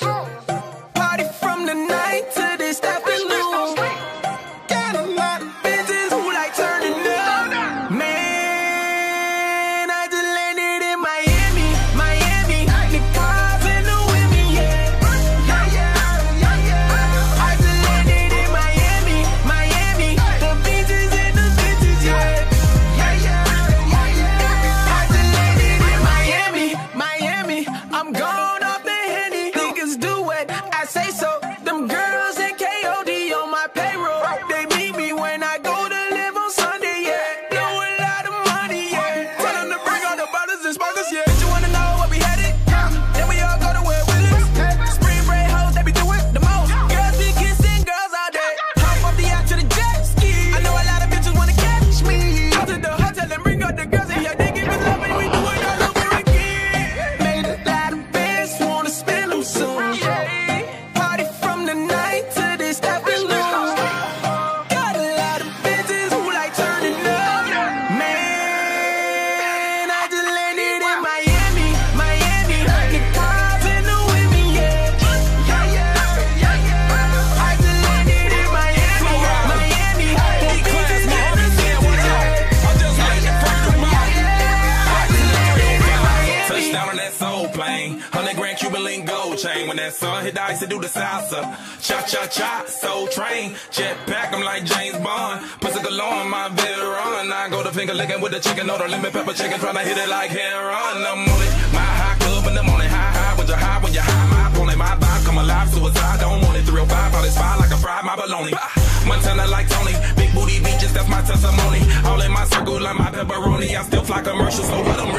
house. Down on that soul plane. Hundred grand Cuban link gold chain. When that sun hit the ice, to do the salsa. Cha cha cha, soul train. Jetpack, I'm like James Bond. Pussy galore, my veteran. I go to finger licking with the chicken or the lemon pepper chicken. Trying to hit it like heroin. I'm on it. My high club in the morning. High, high, when you high, when you high. My pony, my vibe. Come alive, suicide. Don't want it. 305, probably spy like a fry, my baloney. Montana like Tony. Big booty beaches, that's my testimony. All in my circle, like my pepperoni. I still fly commercial, so what I'm